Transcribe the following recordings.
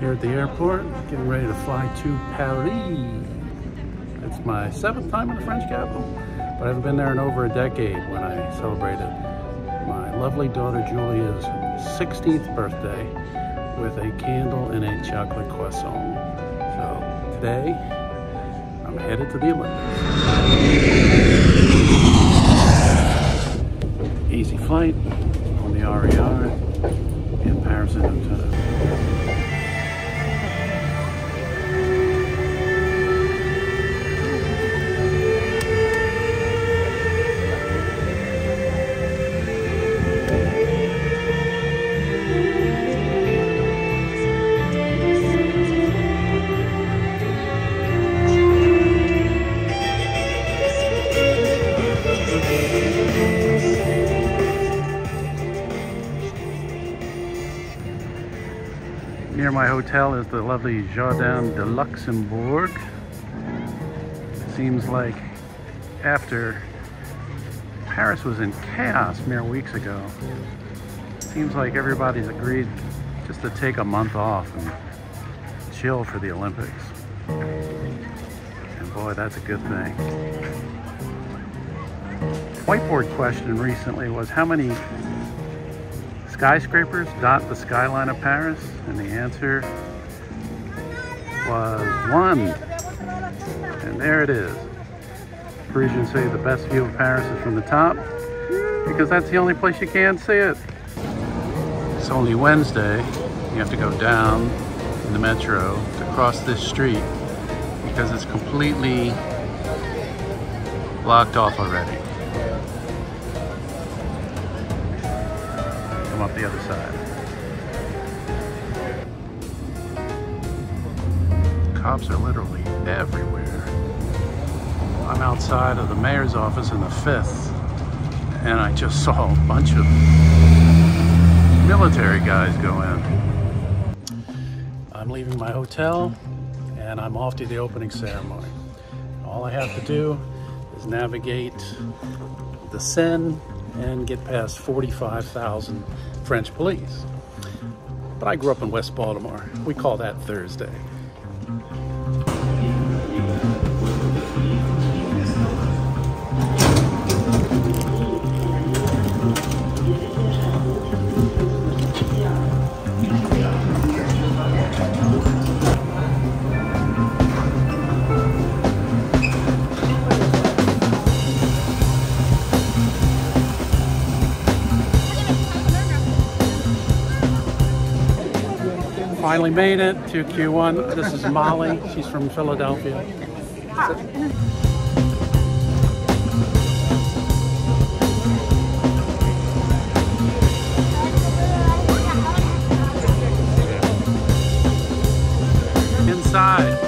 here at the airport, getting ready to fly to Paris. It's my seventh time in the French capital, but I haven't been there in over a decade when I celebrated my lovely daughter Julia's 16th birthday with a candle and a chocolate croissant. So today, I'm headed to the Olympics. Easy flight Near my hotel is the lovely Jardin de Luxembourg. Seems like after Paris was in chaos mere weeks ago, seems like everybody's agreed just to take a month off and chill for the Olympics. And boy, that's a good thing. Whiteboard question recently was how many skyscrapers dot the skyline of Paris? And the answer was one. And there it is. Parisians say the best view of Paris is from the top because that's the only place you can see it. It's only Wednesday. You have to go down in the metro to cross this street because it's completely blocked off already. The other side. Cops are literally everywhere. I'm outside of the mayor's office in the 5th and I just saw a bunch of military guys go in. I'm leaving my hotel and I'm off to the opening ceremony. All I have to do is navigate the Seine and get past 45,000 French police. But I grew up in West Baltimore. We call that Thursday. Finally made it to Q1. This is Molly. She's from Philadelphia. Inside.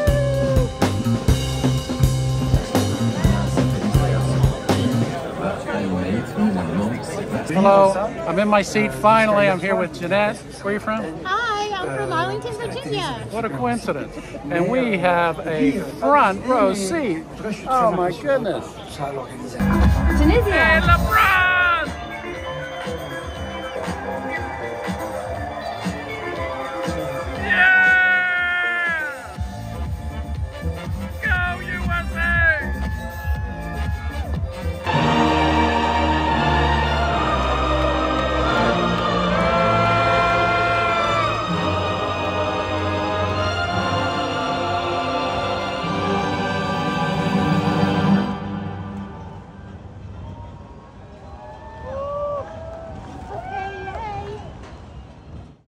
Hello, I'm in my seat finally. I'm here with Jeanette. Where are you from? Hi. I'm from uh, Arlington, Virginia. What a coincidence. And we have a front row seat. Oh my goodness. Tunisia. Hey, LeBron!